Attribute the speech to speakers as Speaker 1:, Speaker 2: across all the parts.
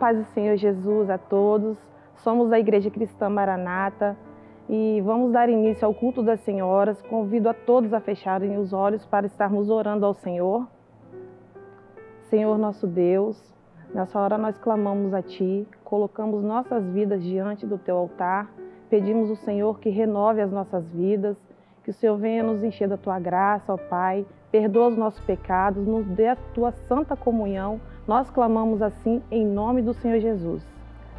Speaker 1: A paz do Senhor Jesus a todos. Somos da Igreja Cristã Maranata e vamos dar início ao culto das senhoras. Convido a todos a fecharem os olhos para estarmos orando ao Senhor. Senhor nosso Deus, nessa hora nós clamamos a Ti, colocamos nossas vidas diante do Teu altar, pedimos ao Senhor que renove as nossas vidas, que o Senhor venha nos encher da Tua graça, ó Pai, perdoa os nossos pecados, nos dê a Tua santa comunhão. Nós clamamos assim em nome do Senhor Jesus.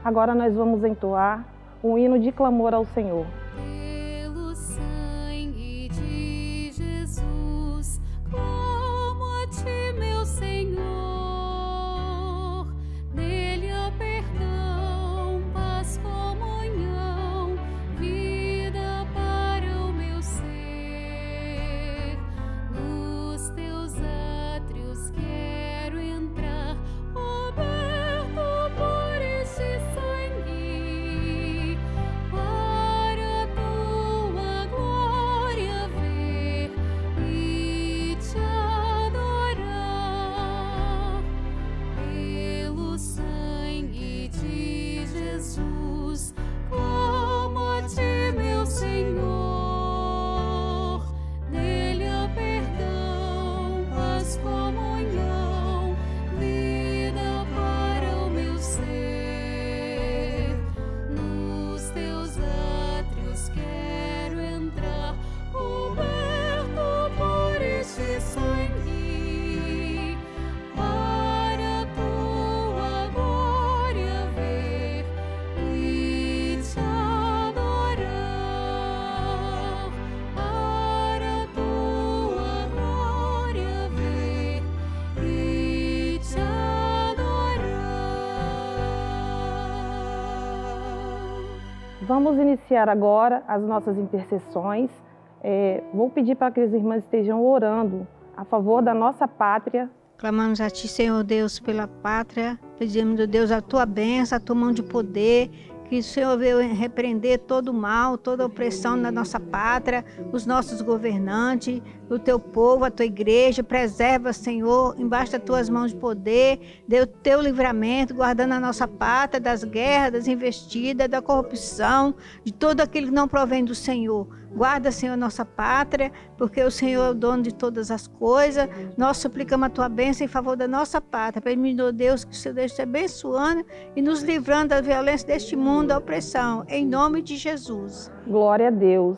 Speaker 1: Agora nós vamos entoar um hino de clamor ao Senhor. Vamos iniciar agora as nossas intercessões. É, vou pedir para que as irmãs estejam orando a favor da nossa pátria.
Speaker 2: Clamamos a Ti, Senhor Deus, pela pátria. Pedimos, Deus, a Tua bênção, a Tua mão de poder, que o Senhor veio repreender todo o mal, toda a opressão na nossa pátria, os nossos governantes, o teu povo, a tua igreja. Preserva, Senhor, embaixo das tuas mãos de poder. Dê o teu livramento, guardando a nossa pátria das guerras, das investidas, da corrupção, de tudo aquilo que não provém do Senhor. Guarda, Senhor, nossa pátria, porque o Senhor é o dono de todas as coisas. Nós suplicamos a tua bênção em favor da nossa pátria. Permitindo, Deus, que o Senhor esteja abençoando e nos livrando da violência deste mundo, da opressão. Em nome de Jesus.
Speaker 1: Glória a Deus.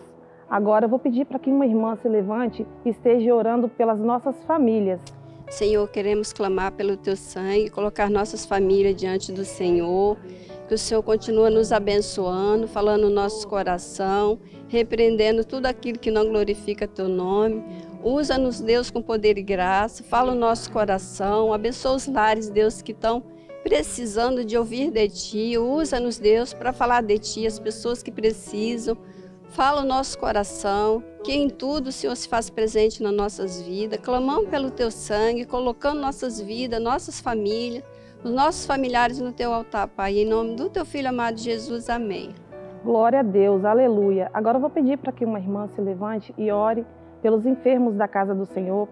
Speaker 1: Agora eu vou pedir para que uma irmã se levante e esteja orando pelas nossas famílias.
Speaker 3: Senhor, queremos clamar pelo teu sangue, colocar nossas famílias diante do Senhor. Que o Senhor continue nos abençoando, falando no nosso coração, repreendendo tudo aquilo que não glorifica teu nome. Usa-nos, Deus, com poder e graça. Fala o nosso coração. Abençoa os lares, Deus, que estão precisando de ouvir de ti. Usa-nos, Deus, para falar de ti, as pessoas que precisam. Fala o nosso coração, que em tudo o Senhor se faz presente nas nossas vidas. Clamamos pelo teu sangue, colocando nossas vidas, nossas famílias, os nossos familiares no teu altar, Pai. Em nome do teu filho amado Jesus, amém.
Speaker 1: Glória a Deus, aleluia. Agora eu vou pedir para que uma irmã se levante e ore pelos enfermos da casa do Senhor,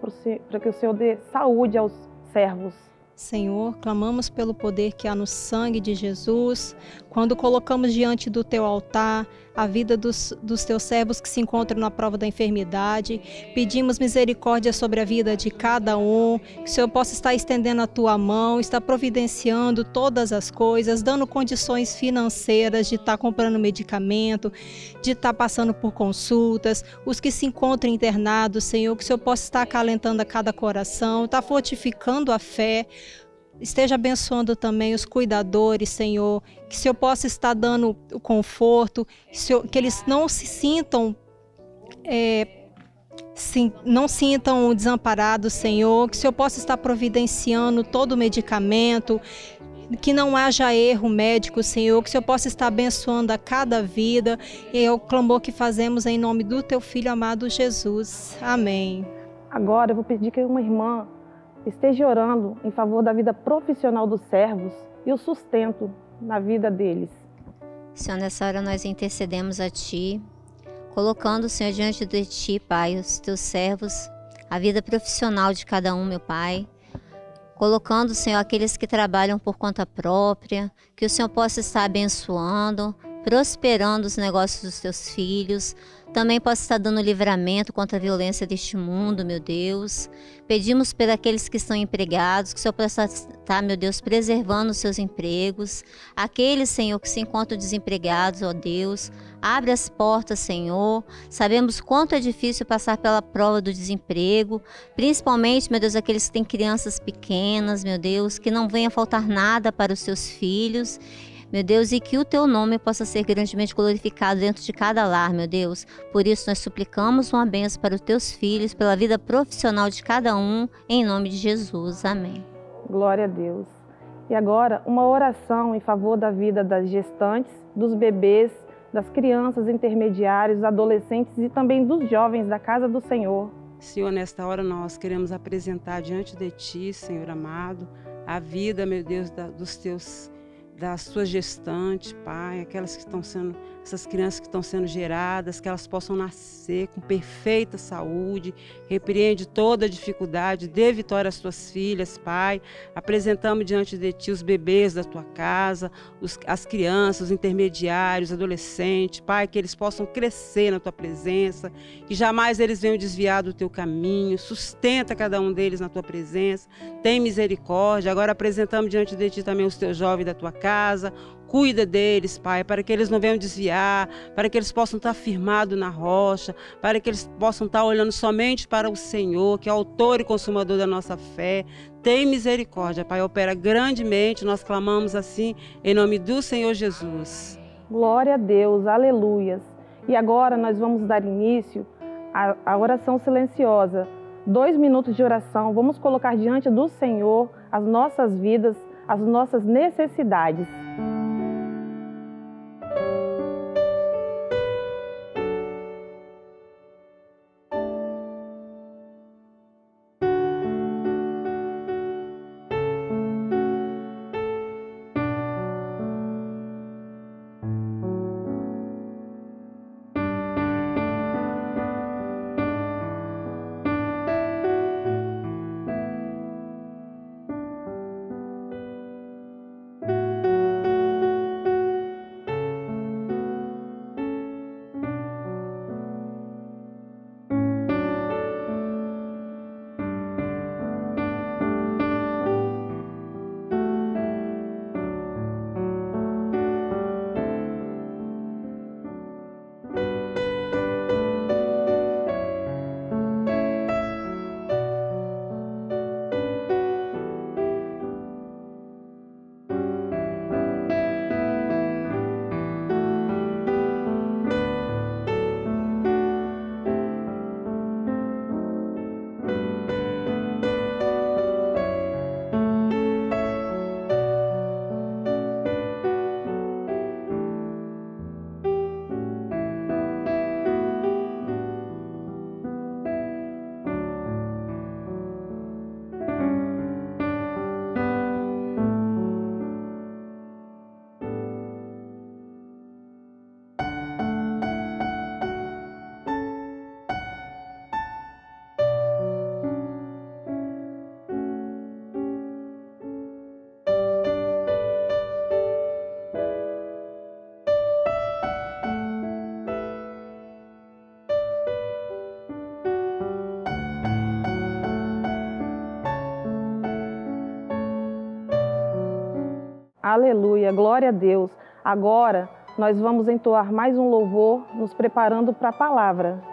Speaker 1: para que o Senhor dê saúde aos servos.
Speaker 4: Senhor, clamamos pelo poder que há no sangue de Jesus, quando colocamos diante do teu altar a vida dos, dos teus servos que se encontram na prova da enfermidade. Pedimos misericórdia sobre a vida de cada um, que o Senhor possa estar estendendo a tua mão, estar providenciando todas as coisas, dando condições financeiras de estar comprando medicamento, de estar passando por consultas, os que se encontram internados, Senhor, que o Senhor possa estar acalentando a cada coração, estar fortificando a fé esteja abençoando também os cuidadores, Senhor, que o Senhor possa estar dando o conforto, que eles não se sintam. É, Sim, não sintam desamparados, Senhor, que o Senhor possa estar providenciando todo o medicamento, que não haja erro médico, Senhor, que o Senhor possa estar abençoando a cada vida. E é o clamor que fazemos em nome do Teu Filho amado Jesus. Amém.
Speaker 1: Agora eu vou pedir que uma irmã esteja orando em favor da vida profissional dos servos e o sustento na vida deles.
Speaker 5: Senhor, nessa hora nós intercedemos a Ti, colocando, Senhor, diante de Ti, Pai, os Teus servos, a vida profissional de cada um, meu Pai. colocando, Senhor, aqueles que trabalham por conta própria, que o Senhor possa estar abençoando, prosperando os negócios dos teus filhos, também possa estar dando livramento contra a violência deste mundo, meu Deus. Pedimos por aqueles que estão empregados, que o Senhor possa estar, meu Deus, preservando os seus empregos. Aqueles, Senhor, que se encontram desempregados, ó Deus, abre as portas, Senhor. Sabemos quanto é difícil passar pela prova do desemprego, principalmente, meu Deus, aqueles que têm crianças pequenas, meu Deus, que não venha faltar nada para os seus filhos meu Deus, e que o teu nome possa ser grandemente glorificado dentro de cada lar, meu Deus. Por isso nós suplicamos uma benção para os teus filhos, pela vida profissional de cada um, em nome de Jesus. Amém.
Speaker 1: Glória a Deus. E agora, uma oração em favor da vida das gestantes, dos bebês, das crianças intermediários, adolescentes e também dos jovens da casa do Senhor.
Speaker 6: Senhor, nesta hora nós queremos apresentar diante de Ti, Senhor amado, a vida, meu Deus, da, dos Teus das suas gestantes, Pai, aquelas que estão sendo, essas crianças que estão sendo geradas, que elas possam nascer com perfeita saúde, repreende toda dificuldade, dê vitória às tuas filhas, Pai. Apresentamos diante de Ti os bebês da Tua casa, os, as crianças, os intermediários, adolescentes, Pai, que eles possam crescer na Tua presença, que jamais eles venham desviar do Teu caminho, sustenta cada um deles na Tua presença, tem misericórdia. Agora apresentamos diante de Ti também os Teus jovens da Tua casa, cuida deles, Pai, para que eles não venham desviar, para que eles possam estar firmados na rocha, para que eles possam estar olhando somente para o Senhor, que é autor e consumador da nossa fé. Tem misericórdia, Pai, opera grandemente, nós clamamos assim em nome do Senhor Jesus.
Speaker 1: Glória a Deus, aleluias. E agora nós vamos dar início à, à oração silenciosa. Dois minutos de oração, vamos colocar diante do Senhor as nossas vidas, as nossas necessidades. Aleluia, glória a Deus. Agora nós vamos entoar mais um louvor, nos preparando para a palavra.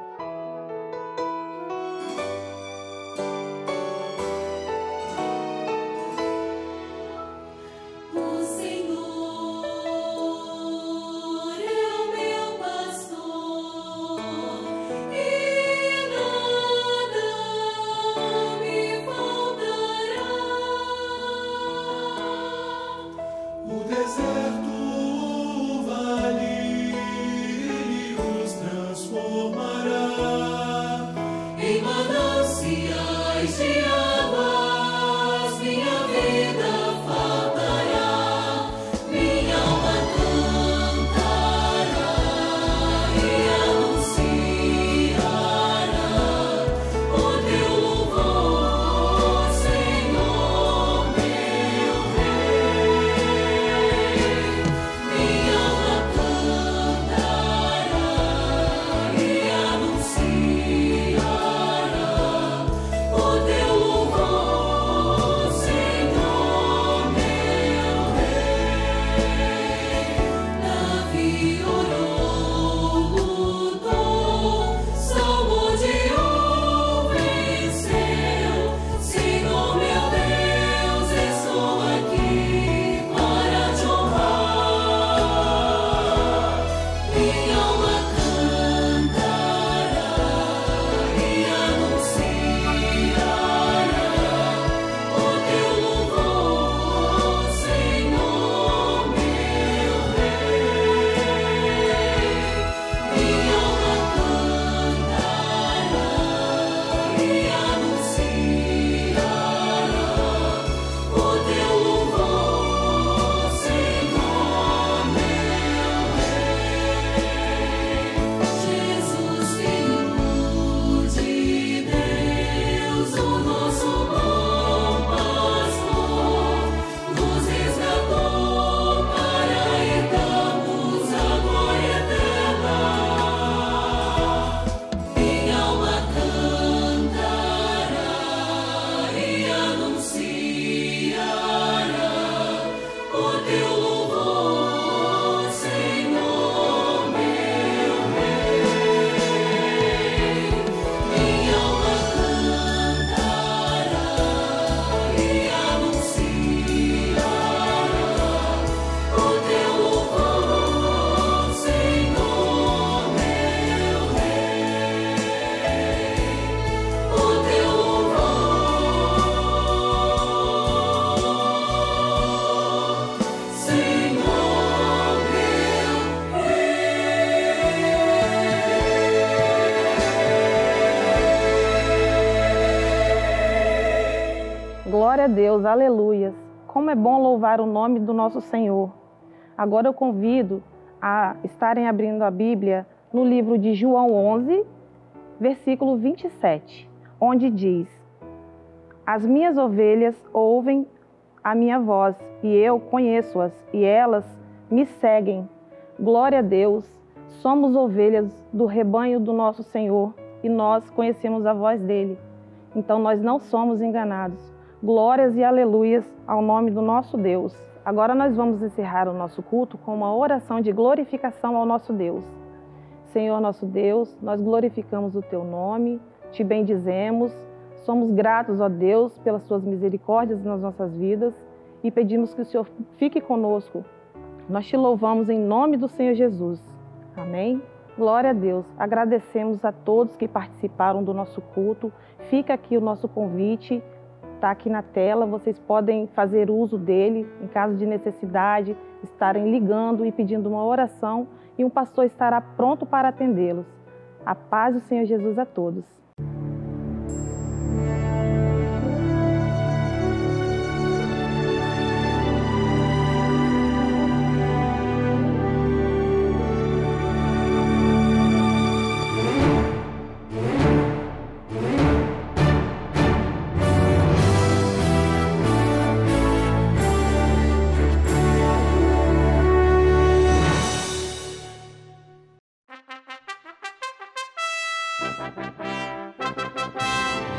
Speaker 1: Deus, aleluias. Como é bom louvar o nome do nosso Senhor. Agora eu convido a estarem abrindo a Bíblia no livro de João 11, versículo 27, onde diz: As minhas ovelhas ouvem a minha voz, e eu conheço-as, e elas me seguem. Glória a Deus, somos ovelhas do rebanho do nosso Senhor e nós conhecemos a voz dele. Então nós não somos enganados. Glórias e aleluias ao nome do nosso Deus. Agora nós vamos encerrar o nosso culto com uma oração de glorificação ao nosso Deus. Senhor nosso Deus, nós glorificamos o teu nome, te bendizemos, somos gratos, ó Deus, pelas suas misericórdias nas nossas vidas e pedimos que o Senhor fique conosco. Nós te louvamos em nome do Senhor Jesus. Amém. Glória a Deus. Agradecemos a todos que participaram do nosso culto. Fica aqui o nosso convite, está aqui na tela. Vocês podem fazer uso dele em caso de necessidade, estarem ligando e pedindo uma oração e um pastor estará pronto para atendê-los. A paz do Senhor Jesus a todos. Música